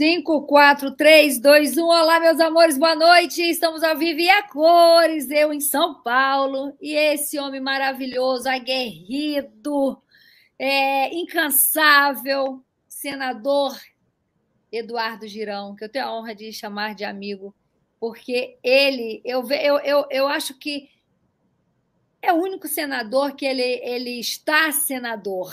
5, 4, 3, 2, 1. Olá, meus amores, boa noite. Estamos ao vivo e a cores, eu em São Paulo. E esse homem maravilhoso, aguerrido, é, incansável, senador Eduardo Girão, que eu tenho a honra de chamar de amigo, porque ele, eu, eu, eu, eu acho que é o único senador que ele, ele está senador,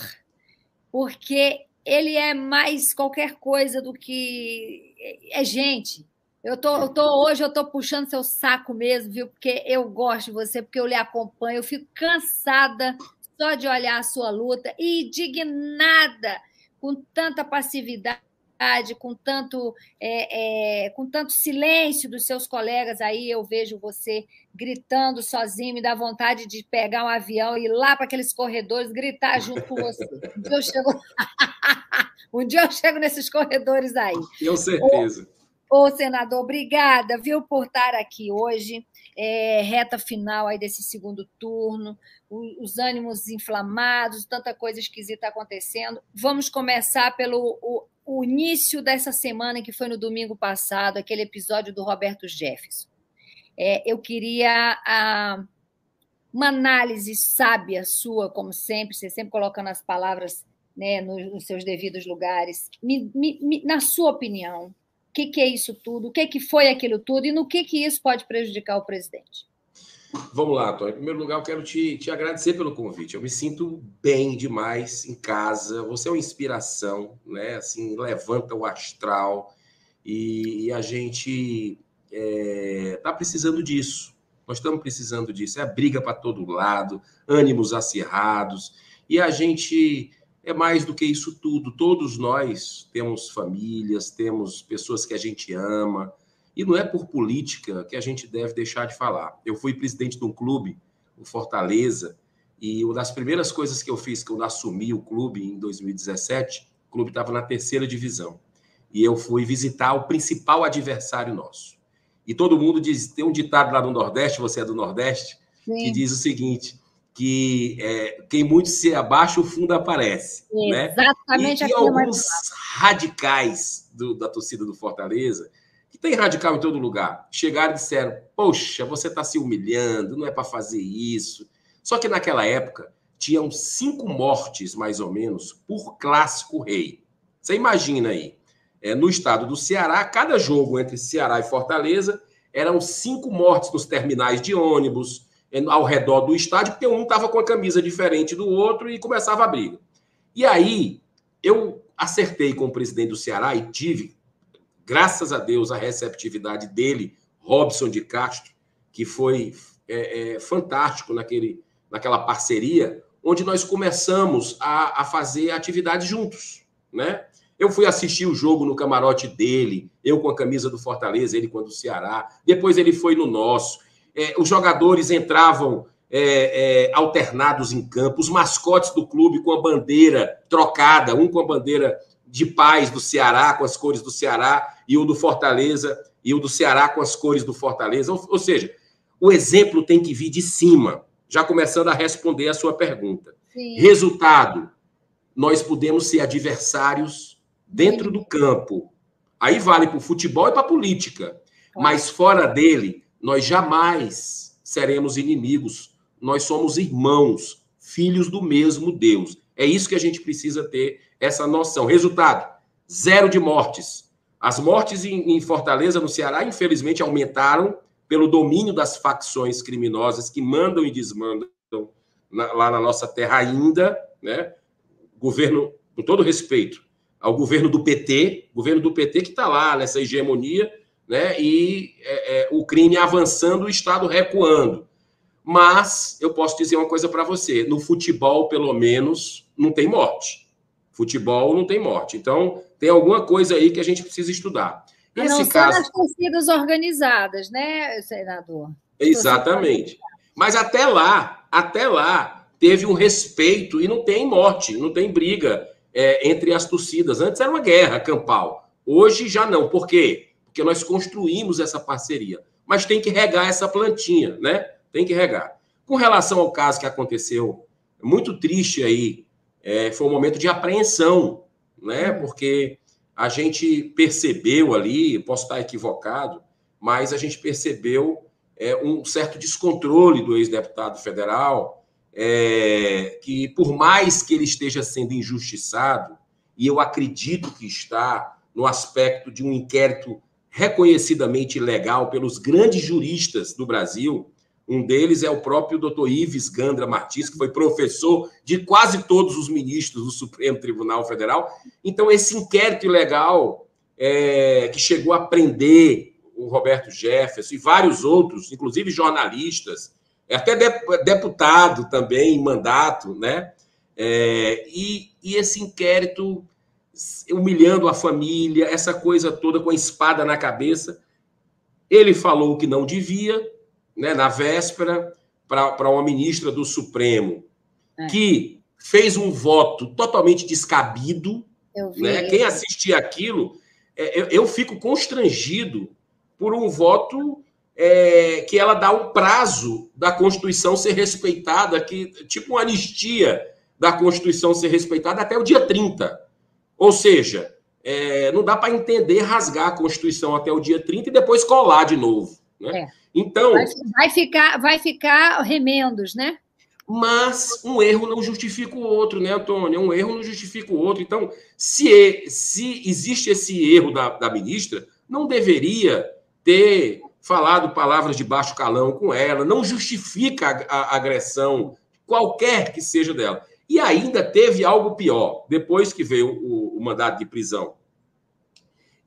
porque ele é mais qualquer coisa do que é gente. Eu tô, eu tô hoje eu tô puxando seu saco mesmo, viu? Porque eu gosto de você, porque eu lhe acompanho. Eu fico cansada só de olhar a sua luta e indignada com tanta passividade com tanto, é, é, com tanto silêncio dos seus colegas aí, eu vejo você gritando sozinho, me dá vontade de pegar um avião e ir lá para aqueles corredores, gritar junto com você. Um dia eu chego, um dia eu chego nesses corredores aí. Com certeza. Ô, ô, senador, obrigada, viu, por estar aqui hoje. É, reta final aí desse segundo turno, os ânimos inflamados, tanta coisa esquisita acontecendo. Vamos começar pelo o, o início dessa semana, que foi no domingo passado, aquele episódio do Roberto Jefferson. É, eu queria a, uma análise sábia sua, como sempre, você sempre colocando as palavras né, nos, nos seus devidos lugares. Me, me, me, na sua opinião, o que, que, é isso tudo? O que, que foi aquilo tudo? E no que, que isso pode prejudicar o presidente? Vamos lá, Antônio. Em primeiro lugar, eu quero te, te agradecer pelo convite. Eu me sinto bem demais em casa. Você é uma inspiração, né? Assim, levanta o astral e, e a gente está é, tá precisando disso. Nós estamos precisando disso. É briga para todo lado, ânimos acirrados e a gente é mais do que isso tudo. Todos nós temos famílias, temos pessoas que a gente ama e não é por política que a gente deve deixar de falar. Eu fui presidente de um clube, o Fortaleza, e uma das primeiras coisas que eu fiz quando assumi o clube em 2017, o clube estava na terceira divisão. E eu fui visitar o principal adversário nosso. E todo mundo diz, tem um ditado lá no Nordeste, você é do Nordeste, Sim. que diz o seguinte: que é, quem muito se abaixa, o fundo aparece. Né? Exatamente né? E, e alguns radicais do, da torcida do Fortaleza tem radical em todo lugar, chegaram e disseram: Poxa, você está se humilhando, não é para fazer isso. Só que naquela época tinham cinco mortes, mais ou menos, por clássico rei. Você imagina aí. É, no estado do Ceará, cada jogo entre Ceará e Fortaleza eram cinco mortes nos terminais de ônibus, é, ao redor do estádio, porque um estava com a camisa diferente do outro e começava a briga. E aí, eu acertei com o presidente do Ceará e tive graças a Deus, a receptividade dele, Robson de Castro, que foi é, é, fantástico naquele, naquela parceria, onde nós começamos a, a fazer atividades juntos, né? Eu fui assistir o jogo no camarote dele, eu com a camisa do Fortaleza, ele com a do Ceará. Depois ele foi no nosso. É, os jogadores entravam é, é, alternados em campo, os mascotes do clube com a bandeira trocada, um com a bandeira de paz do Ceará, com as cores do Ceará, e o do Fortaleza, e o do Ceará com as cores do Fortaleza. Ou, ou seja, o exemplo tem que vir de cima, já começando a responder a sua pergunta. Sim. Resultado: nós podemos ser adversários dentro Sim. do campo. Aí vale para o futebol e para a política. Mas fora dele, nós jamais seremos inimigos. Nós somos irmãos, filhos do mesmo Deus. É isso que a gente precisa ter essa noção. Resultado: zero de mortes. As mortes em, Fortaleza, no Ceará, infelizmente aumentaram pelo domínio das facções criminosas que mandam e desmandam na, lá na nossa terra ainda, né? Governo, com todo respeito, ao governo do PT, governo do PT que está lá nessa hegemonia, né? E é, é, o crime avançando, o Estado recuando. Mas eu posso dizer uma coisa para você: no futebol, pelo menos, não tem morte. Futebol não tem morte. Então, tem alguma coisa aí que a gente precisa estudar. Nesse não caso... as torcidas organizadas, né, senador? Exatamente. Mas até lá, até lá, teve um respeito e não tem morte, não tem briga é, entre as torcidas. Antes era uma guerra campal. Hoje já não. Por quê? Porque nós construímos essa parceria. Mas tem que regar essa plantinha, né? Tem que regar. Com relação ao caso que aconteceu, muito triste aí é, foi um momento de apreensão, né? Porque a gente percebeu ali, posso estar equivocado, mas a gente percebeu é, um certo descontrole do ex-deputado federal, é, que por mais que ele esteja sendo injustiçado, e eu acredito que está no aspecto de um inquérito reconhecidamente legal pelos grandes juristas do Brasil, um deles é o próprio doutor Ives Gandra Martins, que foi professor de quase todos os ministros do Supremo Tribunal Federal. Então, esse inquérito ilegal é, que chegou a prender o Roberto Jefferson e vários outros, inclusive jornalistas, até deputado também em mandato, né? É, e, e esse inquérito humilhando a família, essa coisa toda com a espada na cabeça. Ele falou que não devia, né, na véspera, para uma ministra do Supremo, é. que fez um voto totalmente descabido. Né? Quem assistia aquilo, é, eu, eu, fico constrangido por um voto é, que ela dá um prazo da Constituição ser respeitada, que, tipo uma anistia da Constituição ser respeitada até o dia 30. Ou seja, é, não dá para entender rasgar a Constituição até o dia 30 e depois colar de novo. Né? É. Então. Vai, vai, ficar, vai ficar remendos, né? Mas um erro não justifica o outro, né, Antônio? Um erro não justifica o outro. Então, se, se existe esse erro da, da ministra, não deveria ter falado palavras de baixo calão com ela, não justifica a, a agressão, qualquer que seja dela. E ainda teve algo pior, depois que veio o, o mandado de prisão.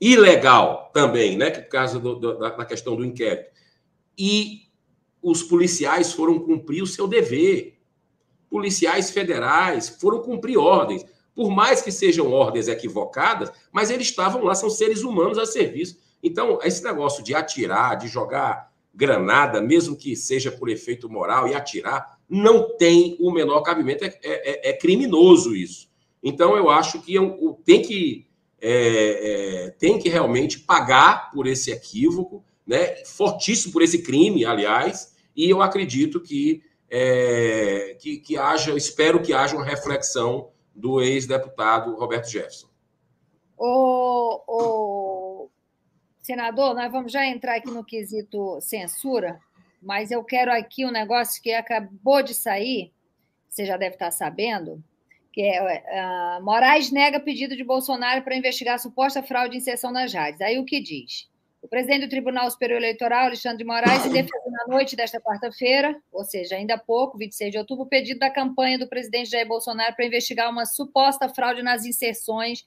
Ilegal também, né? Por causa do, do, da, questão do inquérito. E os policiais foram cumprir o seu dever. Policiais federais foram cumprir ordens. Por mais que sejam ordens equivocadas, mas eles estavam lá, são seres humanos a serviço. Então, esse negócio de atirar, de jogar granada, mesmo que seja por efeito moral, e atirar, não tem o menor cabimento, é, é, é criminoso isso. Então, eu acho que eu, tem, que, é, é, tem que realmente pagar por esse equívoco, né? fortíssimo por esse crime, aliás, e eu acredito que, é, que, que haja, espero que haja uma reflexão do ex-deputado Roberto Jefferson. O, o senador, nós vamos já entrar aqui no quesito censura mas eu quero aqui um negócio que acabou de sair, você já deve estar sabendo, que é uh, Moraes nega pedido de Bolsonaro para investigar suposta fraude de inserção nas rádios. Aí o que diz? O presidente do Tribunal Superior Eleitoral, Alexandre de Moraes, defendeu na noite desta quarta-feira, ou seja, ainda há pouco, 26 de outubro, o pedido da campanha do presidente Jair Bolsonaro para investigar uma suposta fraude nas inserções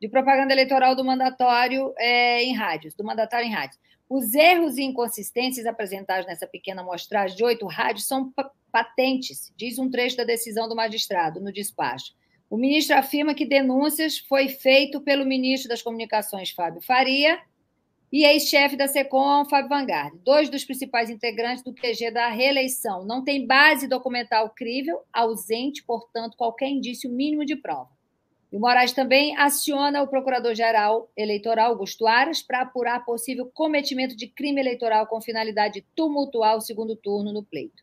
de propaganda eleitoral do mandatório é, em rádios, do mandatário em rádios. Os erros e inconsistências apresentados nessa pequena amostragem de oito rádios são patentes, diz um trecho da decisão do magistrado no despacho. O ministro afirma que denúncias foi feito pelo ministro das Comunicações, Fábio Faria, e ex-chefe da SECOM, Fábio Vanguard, dois dos principais integrantes do QG da reeleição. Não tem base documental crível, ausente, portanto, qualquer indício mínimo de prova. E o Moraes também aciona o Procurador-Geral Eleitoral, Augusto Aras, para apurar possível cometimento de crime eleitoral com finalidade de tumultuar o segundo turno no pleito,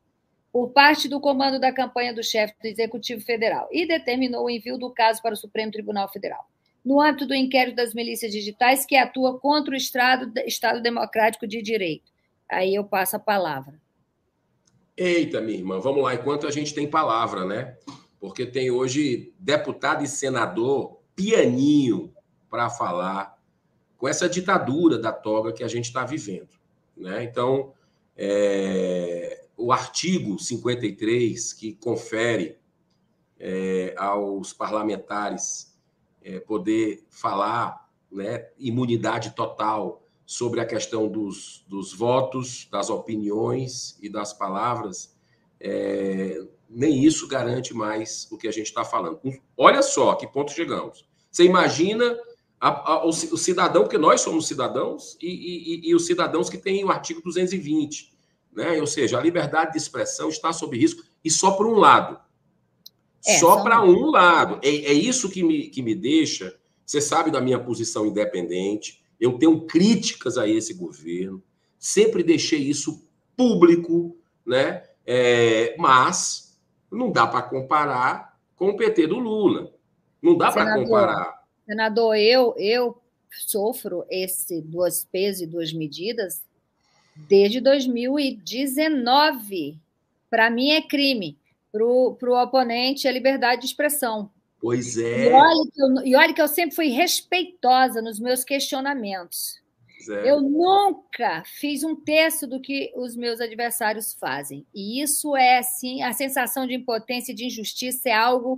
por parte do comando da campanha do chefe do Executivo Federal, e determinou o envio do caso para o Supremo Tribunal Federal. No âmbito do inquérito das milícias digitais, que atua contra o Estado, Estado Democrático de Direito. Aí eu passo a palavra. Eita, minha irmã, vamos lá, enquanto a gente tem palavra, né? porque tem hoje deputado e senador pianinho para falar com essa ditadura da toga que a gente está vivendo. Né? Então, é, o artigo 53, que confere é, aos parlamentares é, poder falar né, imunidade total sobre a questão dos, dos votos, das opiniões e das palavras, é, nem isso garante mais o que a gente está falando. Olha só que ponto chegamos. Você imagina a, a, o, o, cidadão, porque nós somos cidadãos, e, e, e, os cidadãos que têm o artigo 220. Né? Ou seja, a liberdade de expressão está sob risco, e só por um lado. É, só para um lado. É, é isso que me, que me deixa. Você sabe da minha posição independente. Eu tenho críticas a esse governo. Sempre deixei isso público, né? É, mas não dá para comparar com o PT do Lula. Não dá para comparar. Senador, eu, eu sofro esse duas pesos e duas medidas desde 2019. Para mim é crime, para o oponente é liberdade de expressão. Pois é. E olha, que eu, e olha que eu sempre fui respeitosa nos meus questionamentos. É. Eu nunca fiz um terço do que os meus adversários fazem. E isso é, assim, a sensação de impotência e de injustiça é algo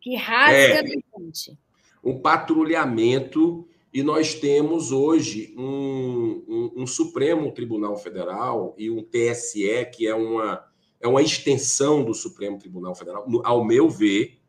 que rasga é. a gente. Um patrulhamento, e nós temos hoje um, um, um, Supremo Tribunal Federal e um TSE, que é uma, é uma extensão do Supremo Tribunal Federal, ao meu ver,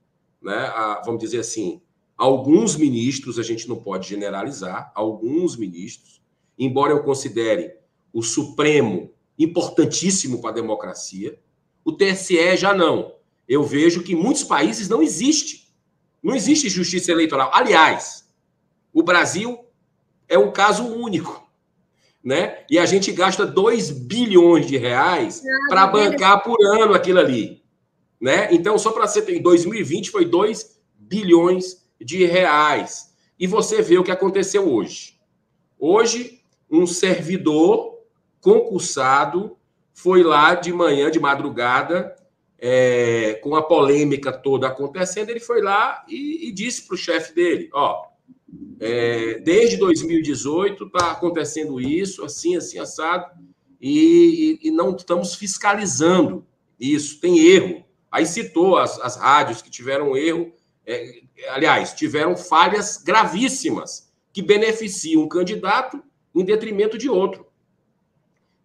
né, a, vamos dizer assim, alguns ministros, a gente não pode generalizar, alguns ministros, embora eu considere o Supremo importantíssimo para a democracia, o TSE já não. Eu vejo que em muitos países não existe. Não existe justiça eleitoral. Aliás, o Brasil é um caso único. Né? E a gente gasta 2 bilhões de reais para bancar por ano aquilo ali. Né? Então, só para você ter, em 2020 foi 2 bilhões de reais. E você vê o que aconteceu hoje. Hoje, um servidor concursado foi lá de manhã, de madrugada, é, com a polêmica toda acontecendo, ele foi lá e, e disse para o chefe dele: Ó, é, desde 2018 está acontecendo isso, assim, assim, assado, e, e, e não estamos fiscalizando isso, tem erro. Aí citou as, as rádios que tiveram erro, é, aliás, tiveram falhas gravíssimas que beneficiam um candidato em detrimento de outro.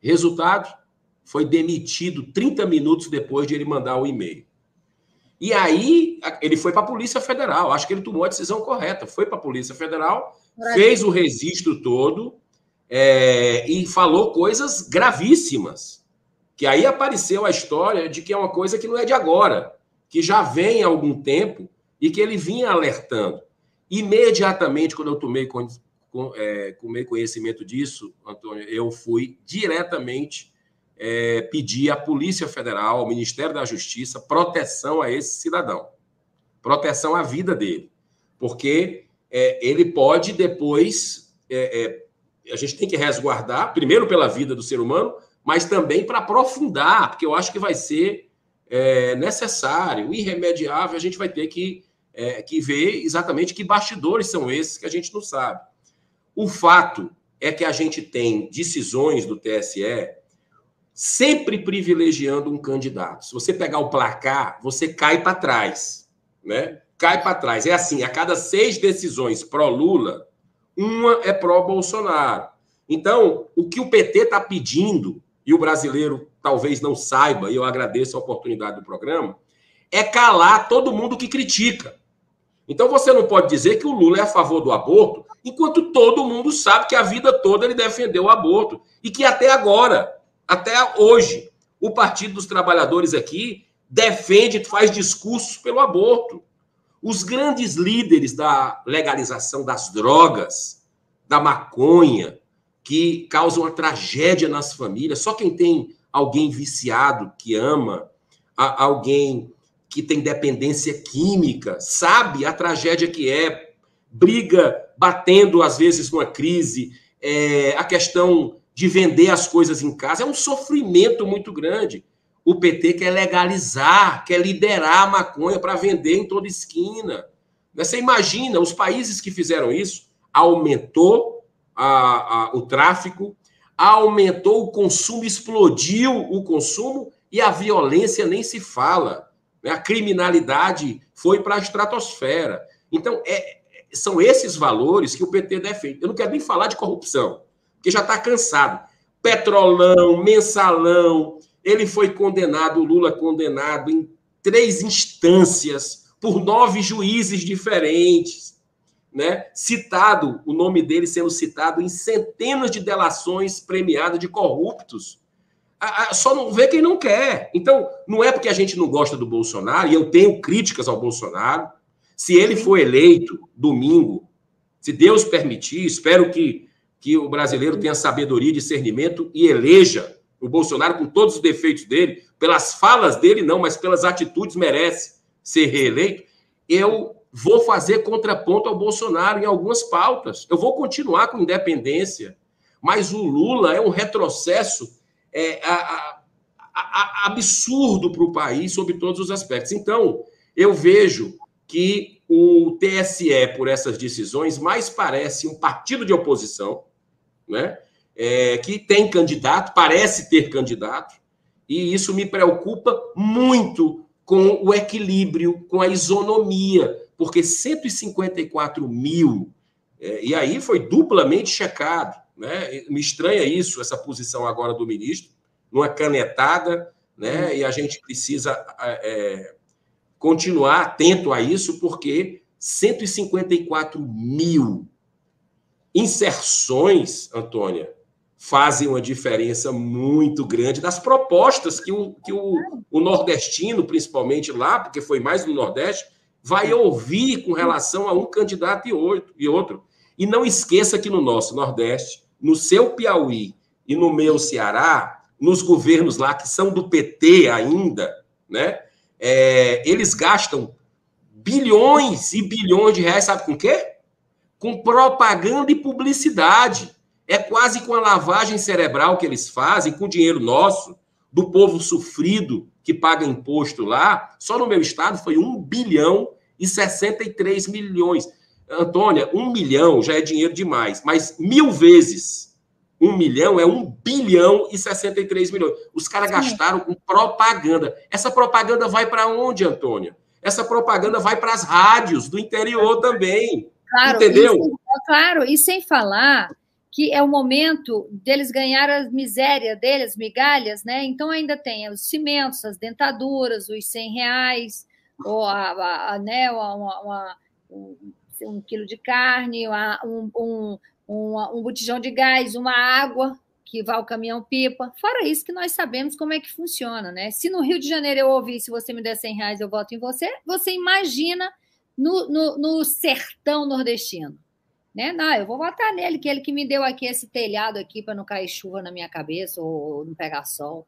Resultado: foi demitido 30 minutos depois de ele mandar o e-mail. E aí ele foi para a Polícia Federal. Acho que ele tomou a decisão correta. Foi para a Polícia Federal, fez o registro todo é, e falou coisas gravíssimas que aí apareceu a história de que é uma coisa que não é de agora, que já vem há algum tempo e que ele vinha alertando. Imediatamente, quando eu tomei, com, é, conhecimento disso, Antônio, eu fui diretamente é, pedir à Polícia Federal, ao Ministério da Justiça, proteção a esse cidadão, proteção à vida dele, porque é, ele pode depois. É, é, a gente tem que resguardar, primeiro pela vida do ser humano, mas também para aprofundar, porque eu acho que vai ser é, necessário, irremediável, a gente vai ter que, é, que ver exatamente que bastidores são esses que a gente não sabe. O fato é que a gente tem decisões do TSE sempre privilegiando um candidato. Se você pegar o placar, você cai para trás, né? Cai para trás. É assim, a cada seis decisões pró-Lula, uma é pró-Bolsonaro. Então, o que o PT está pedindo e o brasileiro talvez não saiba, e eu agradeço a oportunidade do programa, é calar todo mundo que critica. Então você não pode dizer que o Lula é a favor do aborto, enquanto todo mundo sabe que a vida toda ele defendeu o aborto e que até agora, até hoje, o Partido dos Trabalhadores aqui defende, faz discursos pelo aborto. Os grandes líderes da legalização das drogas, da maconha, que causam uma tragédia nas famílias. Só quem tem alguém viciado que ama, alguém que tem dependência química, sabe a tragédia que é, briga batendo às vezes numa crise, é, a questão de vender as coisas em casa é um sofrimento muito grande. O PT quer legalizar, quer liderar a maconha para vender em toda esquina. Você imagina, os países que fizeram isso aumentou a, a, o tráfico, aumentou o consumo, explodiu o consumo e a violência nem se fala. Né? A criminalidade foi para a estratosfera. Então, é, são esses valores que o PT defende. Eu não quero nem falar de corrupção, porque já está cansado. Petrolão, mensalão, ele foi condenado, o Lula condenado em três instâncias por nove juízes diferentes né, citado, o nome dele sendo citado em centenas de delações premiadas de corruptos. Só não vê quem não quer. Então, não é porque a gente não gosta do Bolsonaro, e eu tenho críticas ao Bolsonaro. Se ele for eleito domingo, se Deus permitir, espero que, que o brasileiro tenha sabedoria e discernimento e eleja o Bolsonaro com todos os defeitos dele, pelas falas dele, não, mas pelas atitudes merece ser reeleito. Eu vou fazer contraponto ao Bolsonaro em algumas pautas. Eu vou continuar com independência. Mas o Lula é um retrocesso é, a, a, a, absurdo para o país sob todos os aspectos. Então, eu vejo que o TSE, por essas decisões, mais parece um partido de oposição, né? É, que tem candidato, parece ter candidato, e isso me preocupa muito com o equilíbrio, com a isonomia, porque 154 mil, é, e aí foi duplamente checado, né? me estranha isso, essa posição agora do ministro, numa canetada, né? e a gente precisa é, continuar atento a isso, porque 154 mil inserções, Antônia, fazem uma diferença muito grande das propostas que o, que o, o nordestino, principalmente lá, porque foi mais no Nordeste, vai ouvir com relação a um candidato e outro. E não esqueça que no nosso Nordeste, no seu Piauí e no meu Ceará, nos governos lá que são do PT ainda, né? É, eles gastam bilhões e bilhões de reais, sabe com quê? Com propaganda e publicidade. É quase com a lavagem cerebral que eles fazem, com dinheiro nosso, do povo sofrido que paga imposto lá. Só no meu estado foi 1 bilhão e 63 milhões. Antônia, um milhão já é dinheiro demais, mas mil vezes um milhão é um bilhão e 63 milhões. Os caras gastaram com propaganda. Essa propaganda vai para onde, Antônia? Essa propaganda vai para as rádios do interior também. Claro, entendeu? claro, e sem falar que é o momento deles ganhar a miséria deles, migalhas, né? Então ainda tem os cimentos, as dentaduras, os 100 reais, ou a, a, a né, uma, uma, um, um, quilo de carne, uma, um, um, um, botijão de gás, uma água que vai ao caminhão-pipa. Fora isso que nós sabemos como é que funciona, né? Se no Rio de Janeiro eu ouvir, se você me der 100 reais, eu voto em você, você imagina no, no, no sertão nordestino. Né? Não, eu vou votar nele, que ele que me deu aqui esse telhado aqui para não cair chuva na minha cabeça ou não pegar sol.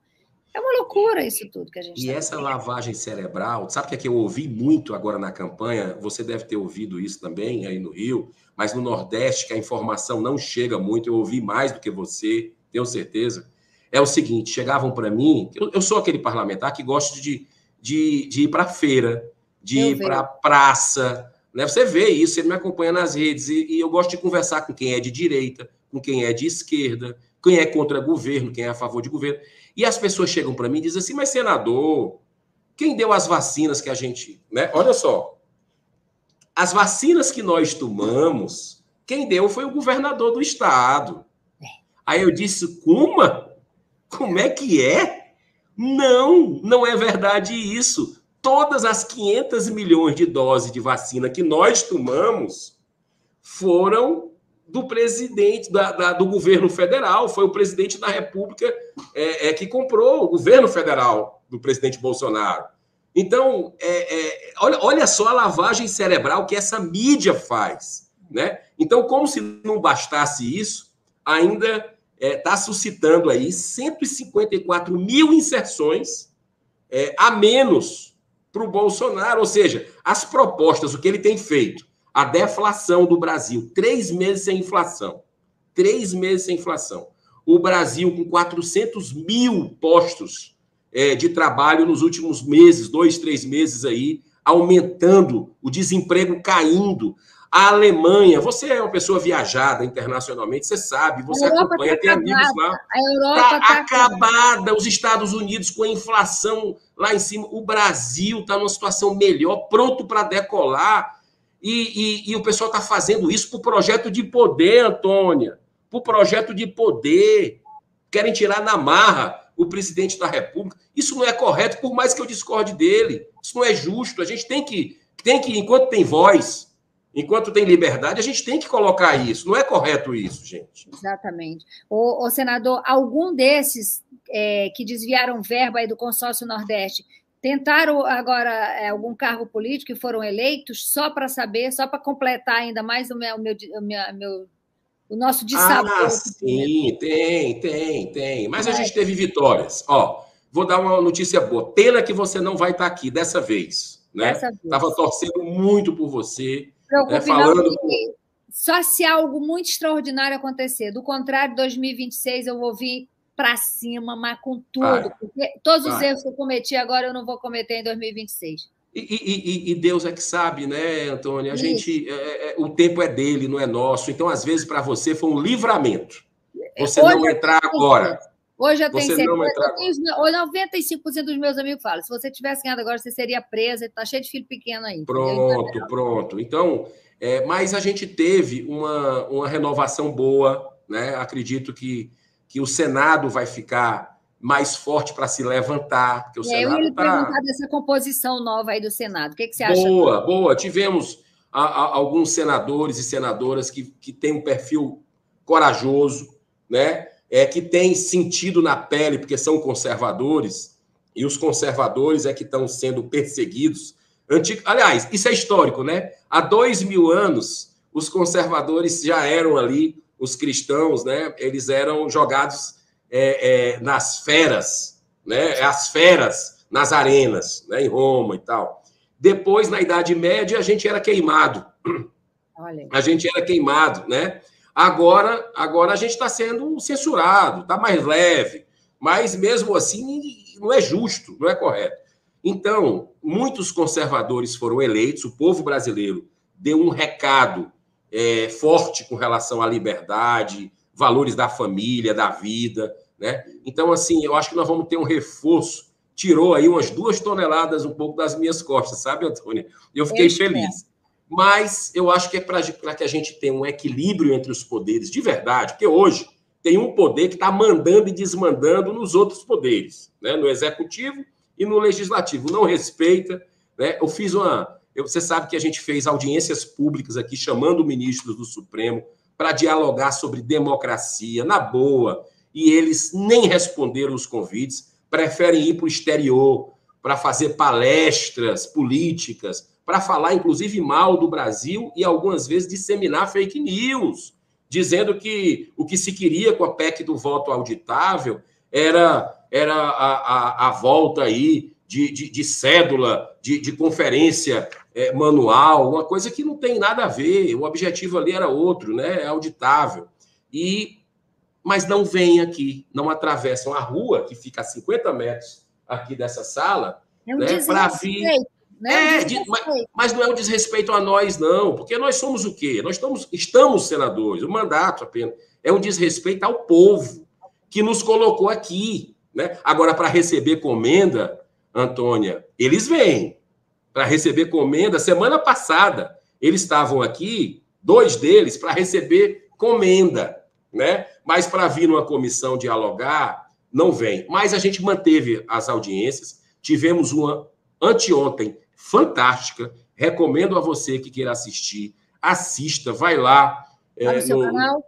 É uma loucura isso tudo que a gente E tá essa vendo. lavagem cerebral, sabe o que, é que eu ouvi muito agora na campanha? Você deve ter ouvido isso também aí no Rio, mas no Nordeste, que a informação não chega muito, eu ouvi mais do que você, tenho certeza. É o seguinte: chegavam para mim, eu, eu, sou aquele parlamentar que gosta de, de, de ir para feira, de eu ir para praça, né? Você vê isso, ele me acompanha nas redes, e, e, eu gosto de conversar com quem é de direita, com quem é de esquerda, quem é contra governo, quem é a favor de governo. E as pessoas chegam para mim e dizem assim: mas senador, quem deu as vacinas que a gente. Né? Olha só. As vacinas que nós tomamos, quem deu foi o governador do estado. Aí eu disse: como? Como é que é? Não, não é verdade isso todas as 500 milhões de doses de vacina que nós tomamos foram do presidente da, da, do governo federal, foi o presidente da República é, é, que comprou, o governo federal do presidente Bolsonaro. Então, é, é, olha, olha só a lavagem cerebral que essa mídia faz. Né? Então, como se não bastasse isso, ainda está é, suscitando aí 154 mil inserções é, a menos para o Bolsonaro. Ou seja, as propostas, o que ele tem feito, a deflação do Brasil, três meses sem inflação. Três meses sem inflação. O Brasil com 400 mil postos é, de trabalho nos últimos meses, dois, três meses aí, aumentando, o desemprego caindo. A Alemanha, você é uma pessoa viajada internacionalmente, você sabe, você acompanha, tá tem acabada. amigos lá. A Europa está tá acabada. Os Estados Unidos com a inflação lá em cima. O Brasil está numa situação melhor, pronto para decolar. E, e, e, o pessoal está fazendo isso por projeto de poder, Antônia. Por projeto de poder. Querem tirar na marra o presidente da República. Isso não é correto, por mais que eu discorde dele. Isso não é justo. A gente tem que, tem que enquanto tem voz, Enquanto tem liberdade, a gente tem que colocar isso. Não é correto isso, gente. Exatamente. O, o senador, algum desses é, que desviaram verba aí do consórcio Nordeste tentaram agora é, algum cargo político e foram eleitos só para saber, só para completar ainda mais o meu, o meu, o meu o nosso dissabor. Ah, sim, tem, tem, tem. Mas a gente teve vitórias. Ó, vou dar uma notícia boa. Pena que você não vai estar aqui dessa vez. né? Estava torcendo muito por você. Preocupe né? falando não, só se algo muito extraordinário acontecer. Do contrário, 2026 eu vou vir para cima, mas com tudo. Vai. Porque todos Vai. os erros que eu cometi agora eu não vou cometer em 2026. E, e, e, Deus é que sabe, né, Antônia? A Isso. gente, é, é, é, o tempo é dele, não é nosso. Então, às vezes, para você foi um livramento. Você Hoje não entrar agora. Hoje eu tenho você certeza. Entrar... Eu 95% dos meus amigos falam: se você tivesse ganhado agora, você seria presa. Está cheio de filho pequeno aí. Pronto, pronto. Então, é, mas a gente teve uma, uma renovação boa, né? Acredito que, que o Senado vai ficar mais forte para se levantar. Porque o é, Senado eu ia tá... perguntar dessa composição nova aí do Senado. O que, que você acha? Boa, boa. Tivemos a, a, alguns senadores e senadoras que, que têm um perfil corajoso, né? É, que tem sentido na pele, porque são conservadores, e os conservadores é que estão sendo perseguidos. Antigo, aliás, isso é histórico, né? Há dois mil anos, os conservadores já eram ali, os cristãos, né? Eles eram jogados é, é, nas feras, né? As feras nas arenas, né? Em Roma e tal. Depois, na Idade Média, a gente era queimado. A gente era queimado, né? Agora, agora a gente está sendo censurado, está mais leve, mas mesmo assim não é justo, não é correto. Então, muitos conservadores foram eleitos, o povo brasileiro deu um recado é, forte com relação à liberdade, valores da família, da vida, né? Então, assim, eu acho que nós vamos ter um reforço. Tirou aí umas duas toneladas um pouco das minhas costas, sabe, Antônia? Eu fiquei feliz. Mas eu acho que é para que a gente tenha um equilíbrio entre os poderes, de verdade, porque hoje tem um poder que está mandando e desmandando nos outros poderes, né? no executivo e no legislativo. Não respeita. Né? Eu fiz uma. você sabe que a gente fez audiências públicas aqui, chamando ministros do Supremo para dialogar sobre democracia, na boa, e eles nem responderam os convites, preferem ir para o exterior para fazer palestras políticas, para falar inclusive mal do Brasil e algumas vezes disseminar fake news, dizendo que o que se queria com a PEC do voto auditável era, era a, a, a volta aí de, de, de cédula, de, de conferência é, manual, uma coisa que não tem nada a ver. O objetivo ali era outro, né? É auditável. E mas não vêm aqui, não atravessam a rua, que fica a 50 metros aqui dessa sala, é um né, para vir. Né? É, mas, mas, não é um desrespeito a nós, não, porque nós somos o quê? Nós estamos, estamos senadores, o mandato apenas. É um desrespeito ao povo que nos colocou aqui. Né? Agora, para receber comenda, Antônia, eles vêm. Para receber comenda, semana passada, eles estavam aqui, dois deles, para receber comenda né? Mas para vir numa comissão dialogar, não vem. Mas a gente manteve as audiências, tivemos uma anteontem fantástica. Recomendo a você que queira assistir, assista, vai lá. Tá no é, seu no, canal?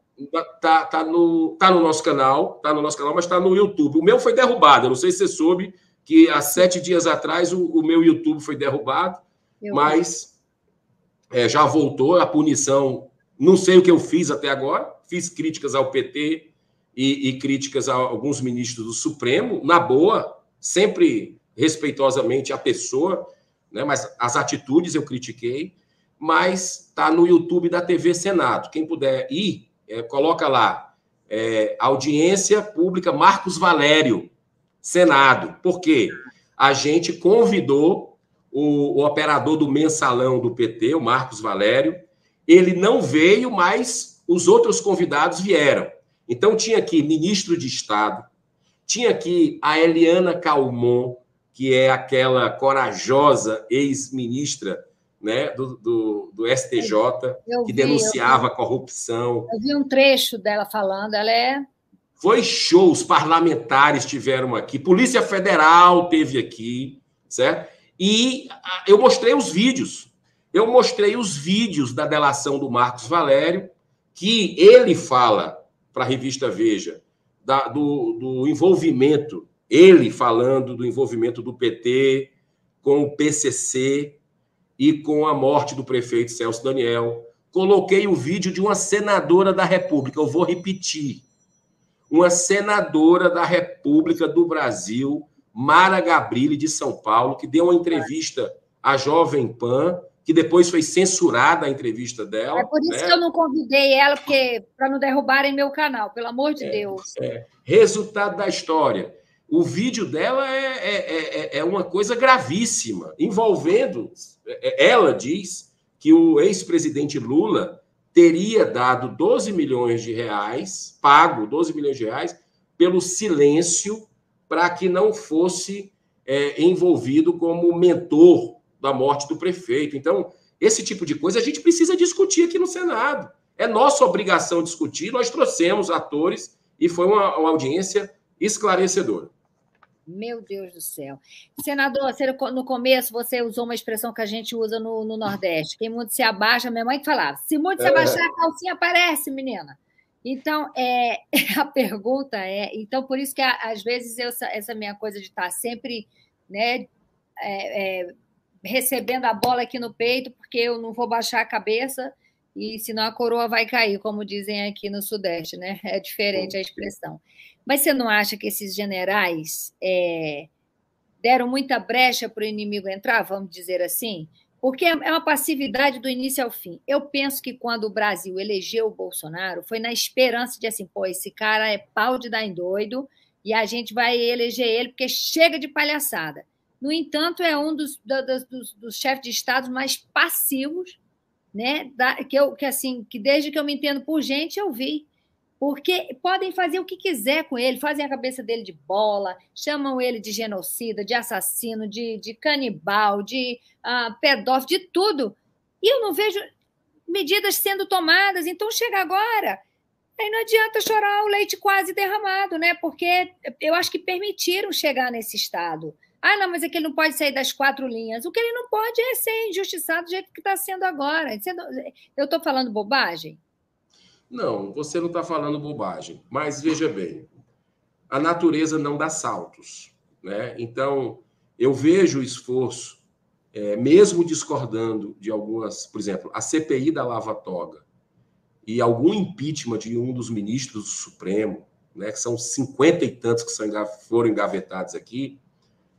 Tá, tá, no, tá no nosso canal, tá no nosso canal, mas está no YouTube. O meu foi derrubado, eu não sei se você soube que há sete dias atrás o, o meu YouTube foi derrubado, eu mas é, já voltou a punição. Não sei o que eu fiz até agora, fiz críticas ao PT e, e críticas a alguns ministros do Supremo, na boa, sempre respeitosamente a pessoa, né? mas as atitudes eu critiquei, mas está no YouTube da TV Senado. Quem puder ir, é, coloca lá, é, audiência pública Marcos Valério, Senado. Por quê? A gente convidou o, o operador do mensalão do PT, o Marcos Valério, ele não veio, mas os outros convidados vieram. Então, tinha aqui ministro de Estado, tinha aqui a Eliana Calmon, que é aquela corajosa ex-ministra né, do, do, do STJ, eu que vi, denunciava a corrupção. Eu vi um trecho dela falando, ela é. Foi show, os parlamentares tiveram aqui, Polícia Federal teve aqui, certo? E eu mostrei os vídeos. Eu mostrei os vídeos da delação do Marcos Valério, que ele fala para a revista Veja da, do, do envolvimento, ele falando do envolvimento do PT com o PCC e com a morte do prefeito Celso Daniel. Coloquei o vídeo de uma senadora da República, eu vou repetir. Uma senadora da República do Brasil, Mara Gabrilli, de São Paulo, que deu uma entrevista a Jovem Pan, que depois foi censurada a entrevista dela. É por isso né? que eu não convidei ela, porque para não derrubarem meu canal, pelo amor de é, Deus. É. Resultado da história. O vídeo dela é, é, é, é uma coisa gravíssima, envolvendo. É, ela diz que o ex-presidente Lula teria dado 12 milhões de reais, pago 12 milhões de reais, pelo silêncio para que não fosse é, envolvido como mentor da morte do prefeito. Então, esse tipo de coisa a gente precisa discutir aqui no Senado. É nossa obrigação discutir. Nós trouxemos atores e foi uma, uma audiência esclarecedora. Meu Deus do céu. Senador, no começo você usou uma expressão que a gente usa no, no Nordeste. Quem muito se abaixa, minha mãe que falava, se muito se é. abaixar, a calcinha aparece, menina. Então, é, a pergunta é. Então, por isso que às vezes eu, essa minha coisa de estar sempre né, é, é, recebendo a bola aqui no peito, porque eu não vou baixar a cabeça e senão a coroa vai cair, como dizem aqui no Sudeste, né? É diferente a expressão. Mas você não acha que esses generais é, deram muita brecha para o inimigo entrar, vamos dizer assim? Porque é uma passividade do início ao fim. Eu penso que quando o Brasil elegeu o Bolsonaro, foi na esperança de assim, pô, esse cara é pau de dar em doido e a gente vai eleger ele porque chega de palhaçada. No entanto, é um dos, dos, dos, dos chefes de Estado mais passivos, né? Da, que, eu, que, assim, que desde que eu me entendo por gente, eu vi. Porque podem fazer o que quiser com ele, fazem a cabeça dele de bola, chamam ele de genocida, de assassino, de, de canibal, de uh, pedófilo, de tudo. E eu não vejo medidas sendo tomadas. Então, chega agora, aí não adianta chorar o leite quase derramado, né? Porque eu acho que permitiram chegar nesse estado. Ah, não, mas é que ele não pode sair das quatro linhas. O que ele não pode é ser injustiçado do jeito que está sendo agora. Eu estou falando bobagem? Não, você não está falando bobagem. Mas veja bem, a natureza não dá saltos. Né? Então, eu vejo o esforço é, mesmo discordando de algumas, por exemplo, a CPI da Lava Toga e algum impeachment de um dos ministros do Supremo, né, que são cinquenta e tantos que são, foram engavetados aqui,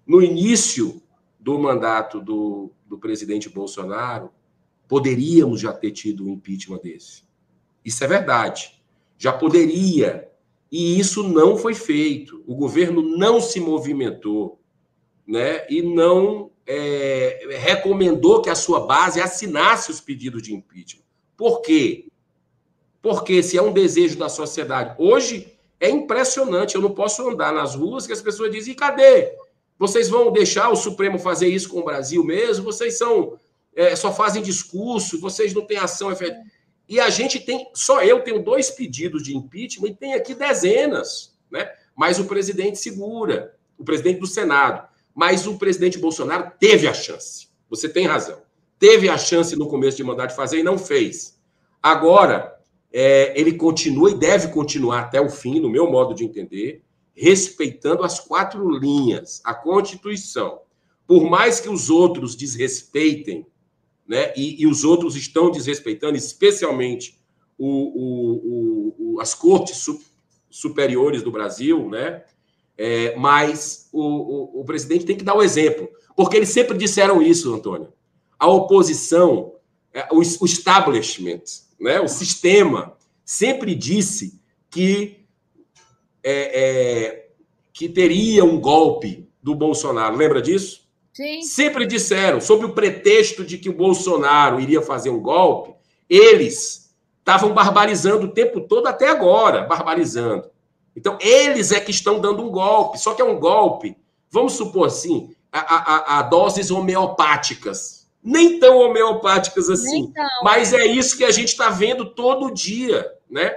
no início do mandato do, do presidente Bolsonaro, poderíamos já ter tido um impeachment desse. Isso é verdade. Já poderia. E isso não foi feito. O governo não se movimentou né, e não é, recomendou que a sua base assinasse os pedidos de impeachment. Por quê? Porque se é um desejo da sociedade. Hoje é impressionante, eu não posso andar nas ruas que as pessoas dizem: cadê? Vocês vão deixar o Supremo fazer isso com o Brasil mesmo? Vocês são é, só fazem discurso, vocês não têm ação efetiva. E a gente tem, só eu tenho dois pedidos de impeachment e tem aqui dezenas, né? Mas o presidente segura, o presidente do Senado. Mas o presidente Bolsonaro teve a chance. Você tem razão. Teve a chance no começo de mandar de fazer e não fez. Agora, é, ele continua e deve continuar até o fim, no meu modo de entender, respeitando as quatro linhas, a Constituição. Por mais que os outros desrespeitem, né, e, e os outros estão desrespeitando, especialmente o, o, o, as cortes su, superiores do Brasil, né, é, mas o, presidente tem que dar o exemplo, porque eles sempre disseram isso, Antônio. A oposição, é, o, o establishment, né, o sistema, sempre disse que, é, é, que teria um golpe do Bolsonaro. Lembra disso? Sim. Sempre disseram, sob o pretexto de que o Bolsonaro iria fazer um golpe, eles estavam barbarizando o tempo todo até agora, barbarizando. Então, eles é que estão dando um golpe, só que é um golpe, vamos supor assim, a, a, a doses homeopáticas. Nem tão homeopáticas assim. Tão, mas é. é isso que a gente está vendo todo dia, né?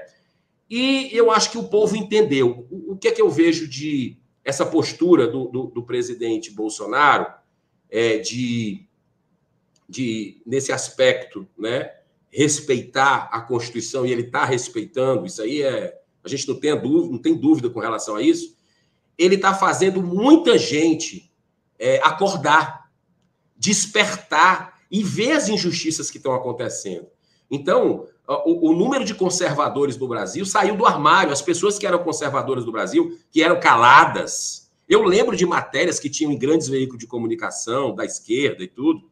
E eu acho que o povo entendeu. O, o que é que eu vejo de essa postura do, do, do presidente Bolsonaro é, de, de, nesse aspecto, né, respeitar a Constituição, e ele está respeitando, isso aí é, a gente não tem dúvida, não tem dúvida com relação a isso, ele está fazendo muita gente é, acordar, despertar e ver as injustiças que estão acontecendo. Então, o, o, número de conservadores do Brasil saiu do armário. As pessoas que eram conservadoras do Brasil, que eram caladas. Eu lembro de matérias que tinham em grandes veículos de comunicação, da esquerda e tudo,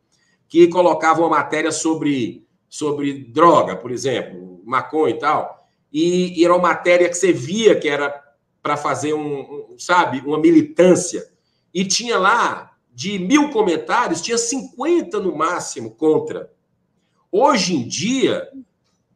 que colocava uma matéria sobre, sobre droga, por exemplo, maconha e tal, e, e era uma matéria que você via que era para fazer um, um, sabe, uma militância, e tinha lá, de mil comentários, tinha 50 no máximo contra. Hoje em dia,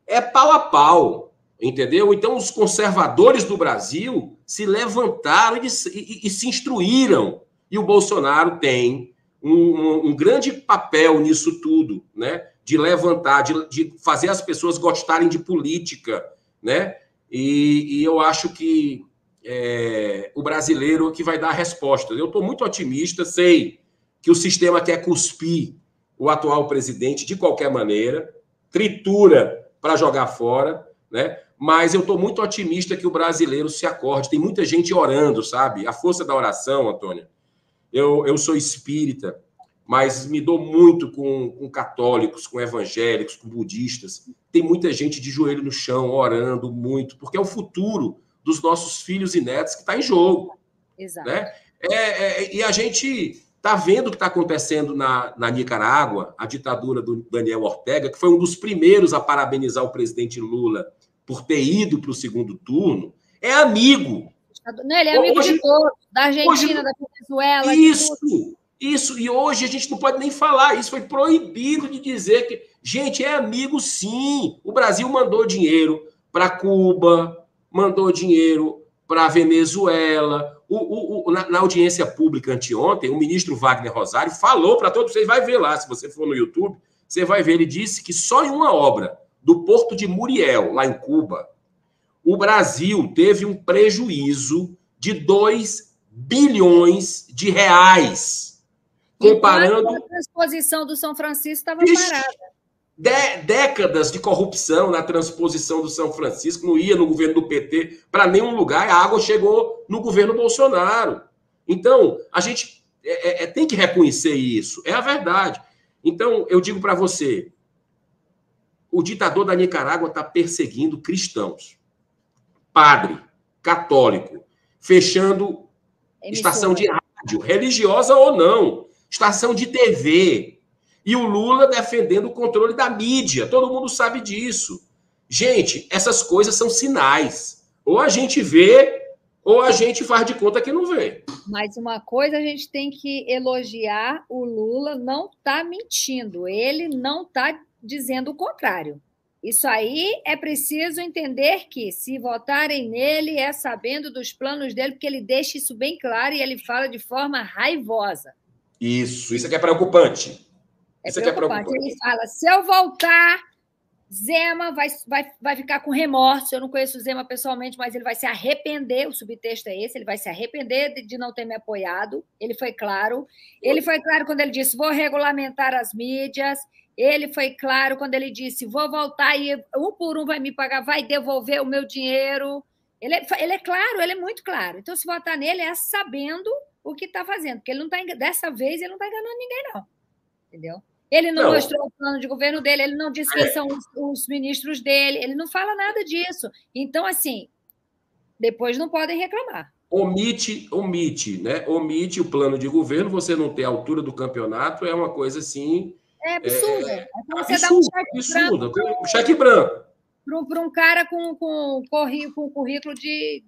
é pau a pau, entendeu? Então, os conservadores do Brasil se levantaram e, e, e se instruíram. E o Bolsonaro tem um, um, um, grande papel nisso tudo, né? De levantar, de, de fazer as pessoas gostarem de política, né? E, e eu acho que é, o brasileiro que vai dar a resposta. Eu estou muito otimista, sei que o sistema quer cuspir o atual presidente de qualquer maneira, tritura para jogar fora, né? Mas eu estou muito otimista que o brasileiro se acorde. Tem muita gente orando, sabe? A força da oração, Antônia. Eu, eu sou espírita, mas me dou muito com, com católicos, com evangélicos, com budistas. Tem muita gente de joelho no chão, orando muito, porque é o futuro dos nossos filhos e netos que está em jogo. Exato. Né? É, é, e a gente está vendo o que está acontecendo na, na Nicarágua, a ditadura do Daniel Ortega, que foi um dos primeiros a parabenizar o presidente Lula por ter ido para o segundo turno, é amigo. Não, ele é amigo hoje, de todos, da Argentina, hoje, da Venezuela. Isso, isso. E hoje a gente não pode nem falar. Isso foi proibido de dizer que. Gente, é amigo sim. O Brasil mandou dinheiro para Cuba, mandou dinheiro para a Venezuela. O, o, o, na, na, audiência pública anteontem, o ministro Wagner Rosário falou para todos vocês, vai ver lá, se você for no YouTube, você vai ver, ele disse que só em uma obra do Porto de Muriel, lá em Cuba, o Brasil teve um prejuízo de 2 bilhões de reais. Comparando. A transposição do São Francisco estava parada décadas de corrupção na transposição do São Francisco, não ia no governo do PT para nenhum lugar, a água chegou no governo Bolsonaro. Então, a gente é, é, é tem que reconhecer isso, é a verdade. Então, eu digo para você: o ditador da Nicarágua está perseguindo cristãos, padre, católico, fechando estação de rádio, religiosa ou não, estação de TV, e o Lula defendendo o controle da mídia. Todo mundo sabe disso. Gente, essas coisas são sinais. Ou a gente vê, ou a gente faz de conta que não vê. Mas uma coisa a gente tem que elogiar: o Lula não está mentindo, ele não está dizendo o contrário. Isso aí é preciso entender que, se votarem nele, é sabendo dos planos dele, porque ele deixa isso bem claro e ele fala de forma raivosa. Isso, isso é que é preocupante. É Isso preocupante. Ele fala: se eu voltar, Zema vai, vai, vai ficar com remorso. Eu não conheço o Zema pessoalmente, mas ele vai se arrepender. O subtexto é esse: ele vai se arrepender de, de não ter me apoiado. Ele foi claro. Ele foi claro quando ele disse: vou regulamentar as mídias. Ele foi claro quando ele disse: vou voltar e um por um vai me pagar, vai devolver o meu dinheiro. Ele é, ele é claro, ele é muito claro. Então, se votar nele, é sabendo o que está fazendo, porque ele não está dessa vez ele não está enganando ninguém, não. Entendeu? Ele não, não, mostrou o plano de governo dele, ele não disse quem é. são os, os, ministros dele, ele não fala nada disso. Então, assim, depois não podem reclamar. Omite, omite, né? Omite o plano de governo, você não ter a altura do campeonato, é uma coisa assim. É absurda. É, é você absurdo, dá um cheque absurdo, branco. Um cheque branco. Para um cara com, com, com currículo de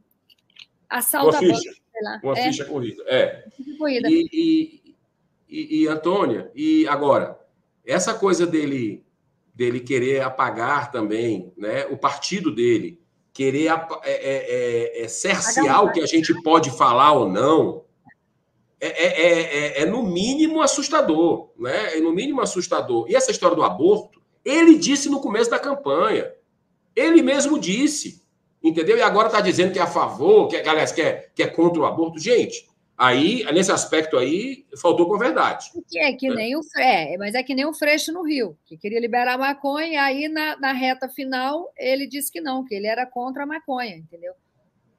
assalto uma ficha, Uma é. ficha corrida. É. Corrida. E, e, e, e, Antônia, e agora, essa coisa dele dele querer apagar também, né, o partido dele, querer é, é, é, é cercear o que a gente pode falar ou não, é, é, é, no mínimo assustador, né? É no mínimo assustador. E essa história do aborto, ele disse no começo da campanha. Ele mesmo disse, entendeu? E agora está dizendo que é a favor, que, aliás, que é, que é contra o aborto. Gente, Aí, nesse aspecto aí, faltou com verdade. Que é que nem o é, mas é que nem o Freixo no Rio, que queria liberar a maconha, aí na, na reta final ele disse que não, que ele era contra a maconha, entendeu?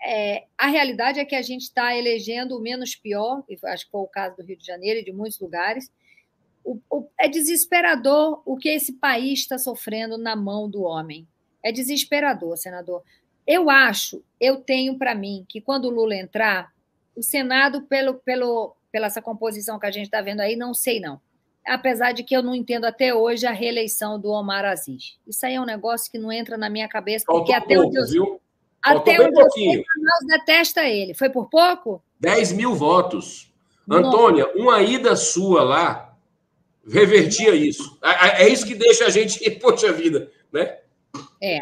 É, a realidade é que a gente está elegendo o menos pior, acho que foi o caso do Rio de Janeiro e de muitos lugares. O, o, é desesperador o que esse país está sofrendo na mão do homem. É desesperador, senador. Eu acho, eu tenho para mim que quando o Lula entrar, o Senado, pelo, pelo, pela essa composição que a gente está vendo aí, não sei não. apesar de que eu não entendo até hoje a reeleição do Omar Aziz. Isso aí é um negócio que não entra na minha cabeça, porque Faltou até pouco, onde eu, viu? Até sei, Manaus detesta ele. Foi por pouco? 10 mil votos. Antônia, uma ida sua lá revertia isso. É, é isso que deixa a gente, poxa vida, né? É.